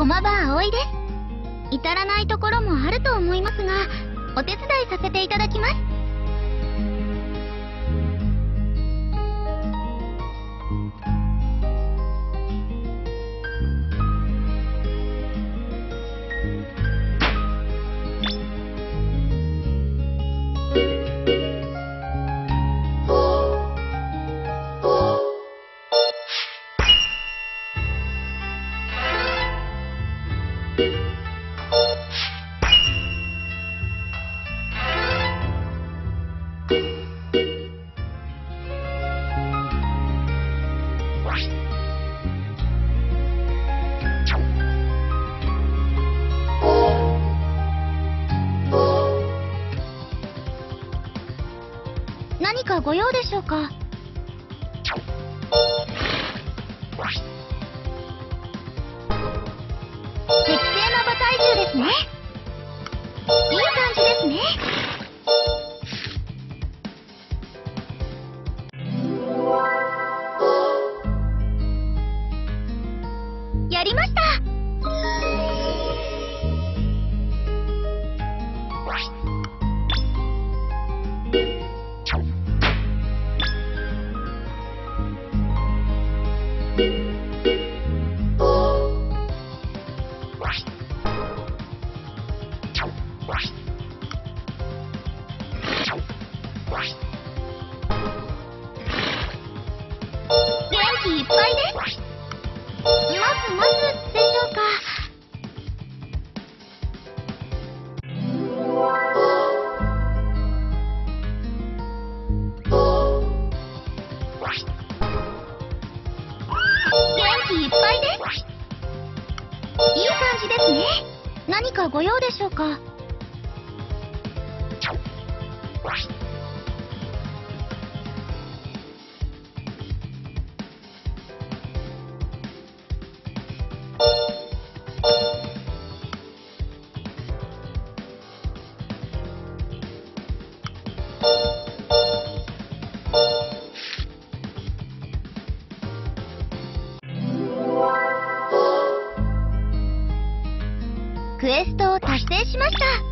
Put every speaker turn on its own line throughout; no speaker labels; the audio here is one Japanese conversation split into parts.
駒場葵です。至らないところもあると思いますがお手伝いさせていただきます。やりました。ごクエストを達成しました。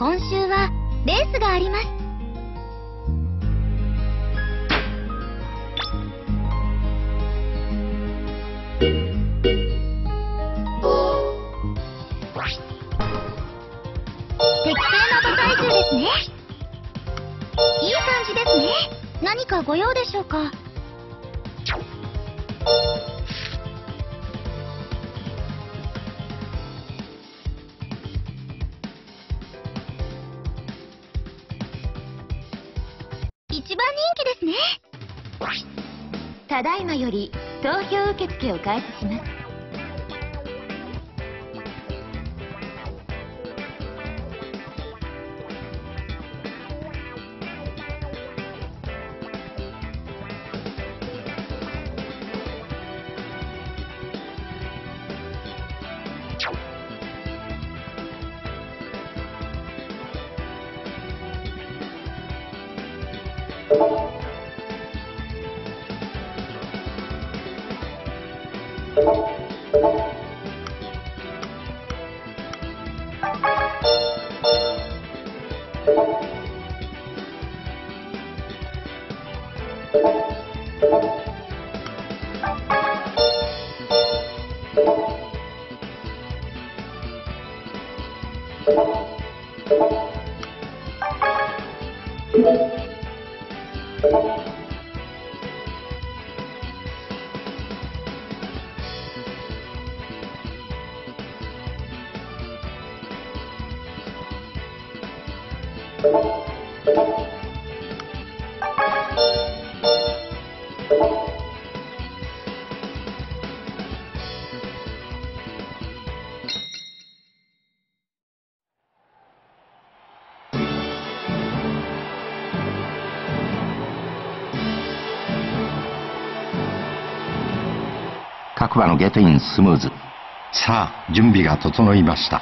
今週はレースがあります。適正な馬体重ですね。いい感じですね。何かご用でしょうか？
ただいまより投票受付を開始します。
各馬のゲートインスムーズ。さあ、準備が整いました。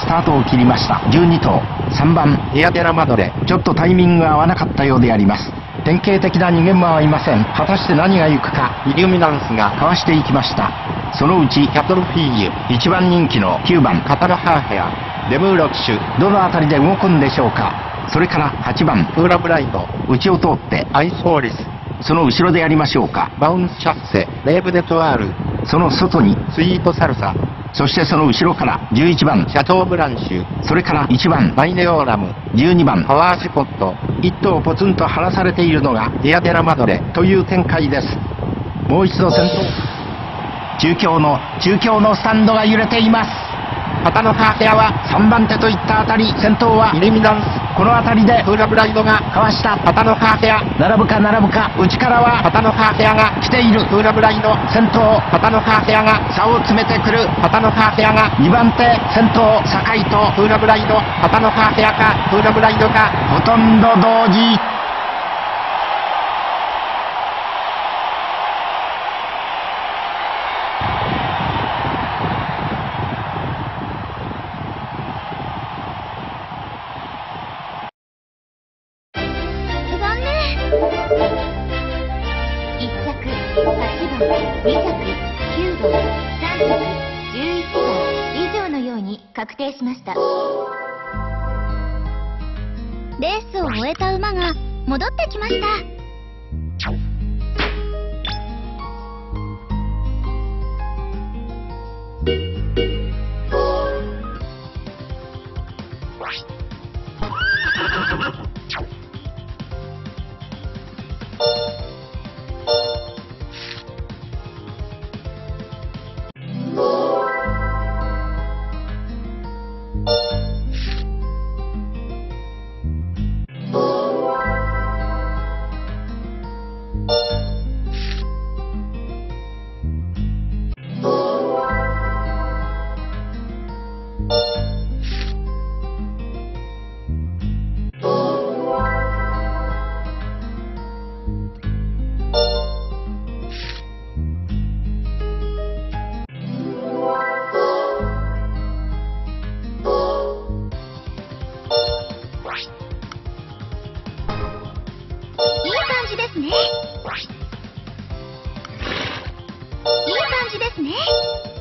スタートを切りました。12頭。3番、エアデラマドレ。ちょっとタイミングが合わなかったようであります。典型的な逃げ馬はいません。果たして何が行くか。イリュミナンスがかわしていきました。そのうち、キャトルフィーユ。1番人気の9番、カタルハーヘア。レムーロ騎手。どの辺りで動くんでしょうか。それから8番、プーラブライド。内を通って、アイスホーリス。その後ろでやりましょうか。バウンスシャッセ、レーブデトワール。その外に、スイートサルサ。そしてその後ろから11番、シャトーブランシュ。それから1番、マイネオーラム。12番、パワースポット。1頭ポツンと離されているのが、ディアデラマドレという展開です。もう一度先頭。中京の、中京のスタンドが揺れています。旗のハーフェアは3番手といったあたり、先頭はイルミナンス。このあたりで、フーラブライドがかわした旗のハーフェア。並ぶか並ぶか、内からは旗のハーフェアが来ている。フーラブライド、先頭、旗のハーフェアが差を詰めてくる。旗のハーフェアが2番手、先頭、酒井とフーラブライド、旗のハーフェアか、フーラブライドか、ほとんど同時。
9番3着11番以上のように確定しました
レースを終えた馬が戻ってきました。ですね。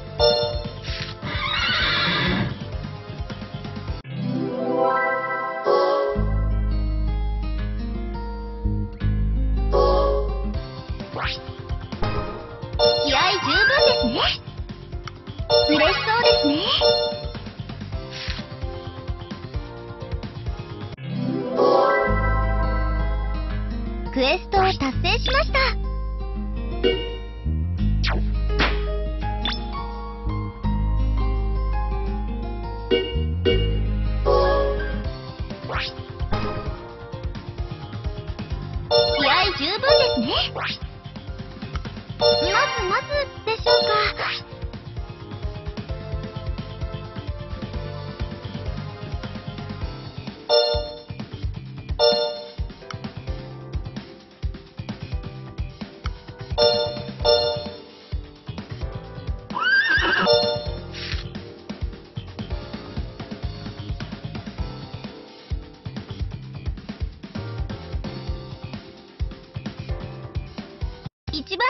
まずまずでしょうか。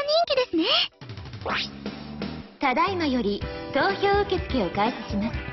人気ですね。
ただいまより投票受付を開始します。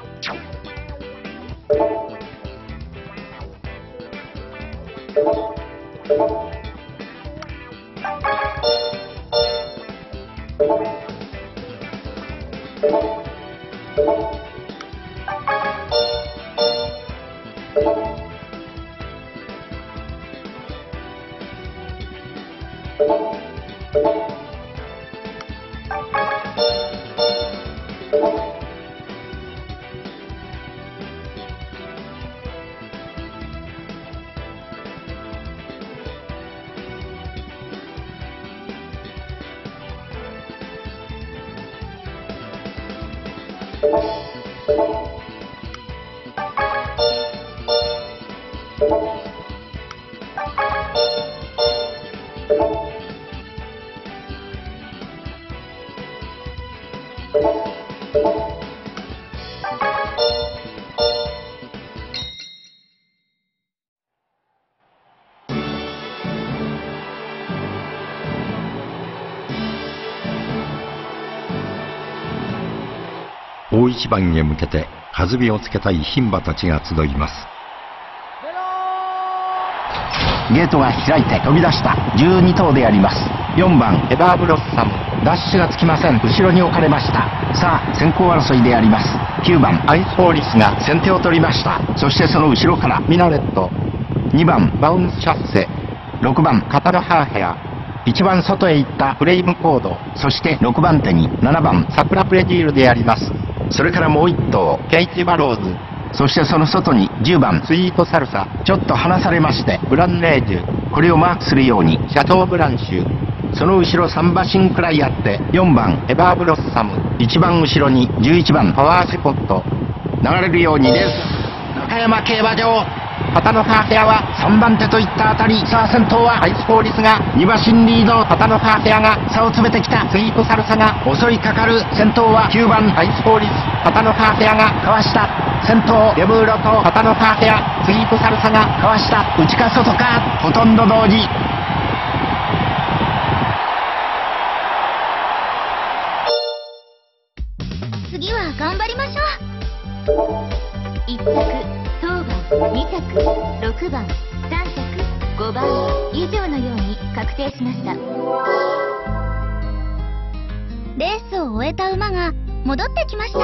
大一番へ向けて弾みをつけたい牝馬たちが集います。ゲートが開いて飛び出した。12頭であります。4番エバーブロッサム。ダッシュがつきません。後ろに置かれました。さあ先行争いであります。9番アイスフォーリスが先手を取りました。そしてその後ろからミナレット。2番バウンスシャッセ。6番カタラハーヘア。1番外へ行ったフレイムコード。そして6番手に7番サクラプレジールであります。それからもう1頭。ケイティバローズ。そしてその外に10番。スイートサルサ。ちょっと離されまして。ブランネージュ。これをマークするように。シャトーブランシュ。その後ろ3馬身くらいあって4番。エバーブロッサム。一番後ろに11番。パワースポット。流れるようにレース中山競馬場旗のハーフェアは3番手といったあたり。さあ先頭はアイスフォーリスが2馬身リード。旗のハーフェアが差を詰めてきた。スイートサルサが襲いかかる。先頭は9番アイスフォーリス。旗のハーフェアがかわした。先頭デブーロと旗のハーフェアスイートサルサがかわした。内か外か。ほとんど同時。
次は頑張りましょう。
1着当番2着6番3着5番以上のように確定しました。
レースを終えた馬が戻ってきました。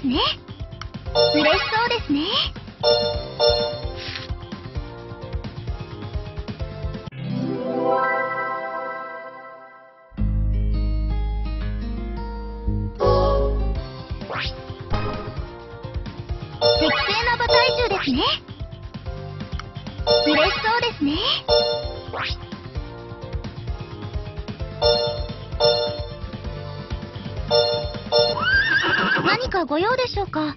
ですね。嬉しそうですね。か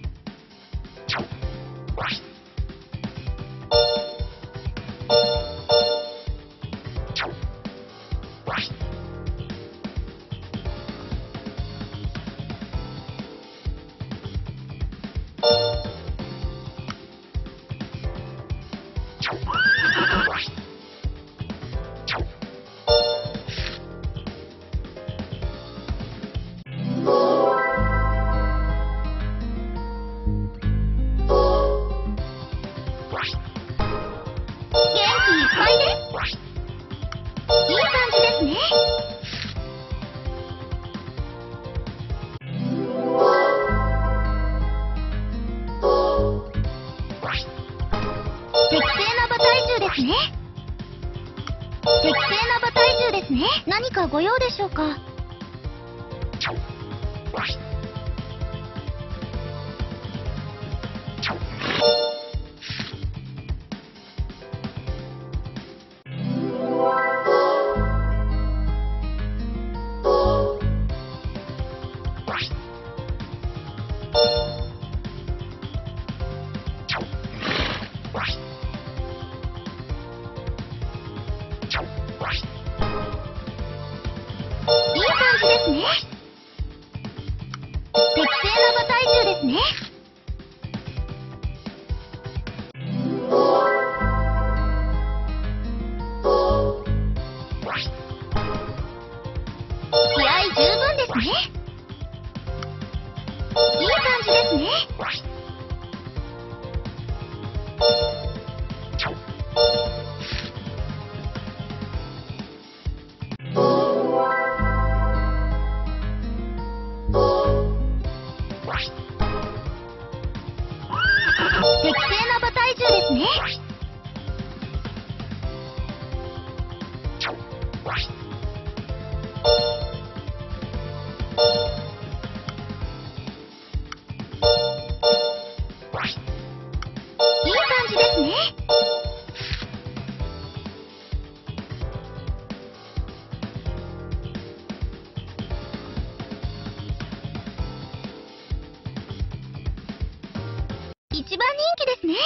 一番人気ですね。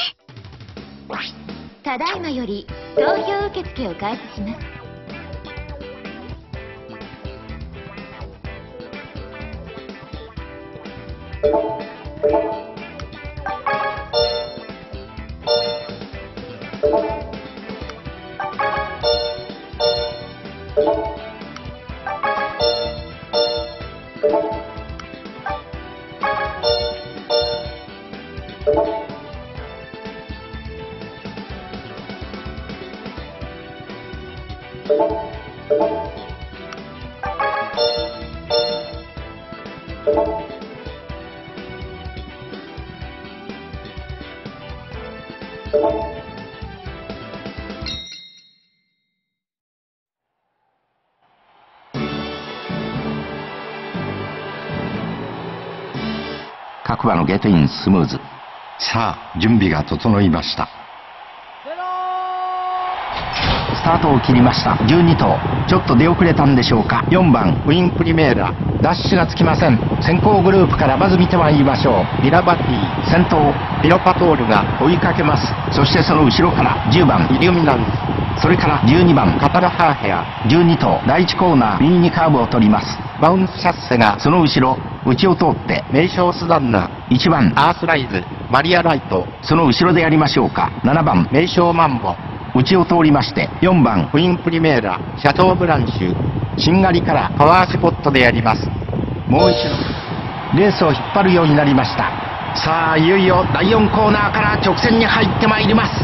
ただいまより投票受付を開始します。
各馬のゲートインスムーズ。さあ準備が整いましたスタートを切りました。12頭。ちょっと出遅れたんでしょうか。4番ウィンプリメーラダッシュがつきません。先行グループからまず見てまいりましょう。ビラバティ先頭ピロパトールが追いかけます。そしてその後ろから10番イリュミナンスそれから12番カタラハーヘア。12頭第1コーナー右にカーブを取ります。バウンスシャッセがその後ろ内を通って名称スダンナ。1番アースライズマリアライト。その後ろでやりましょうか。7番名称マンボ内を通りまして4番クイーンプリメーラシャトーブランシュしんがりからパワースポットでやります。もう一度レースを引っ張るようになりました。さあいよいよ第4コーナーから直線に入ってまいります。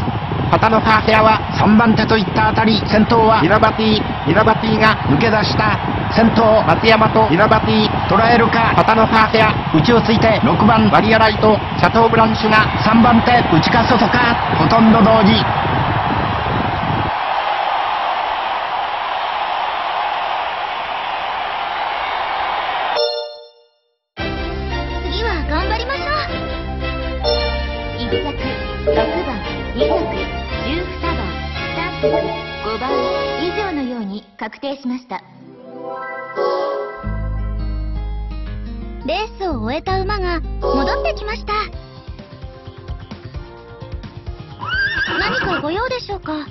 旗のハーヘアは3番手といったあたり先頭はイラバティイラバティが抜け出した。先頭松山とイラバティ捉えるか。旗のハーヘア内をついて6番バリアライトシャトーブランシュが3番手内か外か。ほとんど同時。
確定しました。
レースを終えた馬が戻ってきました。何かご用でしょうか？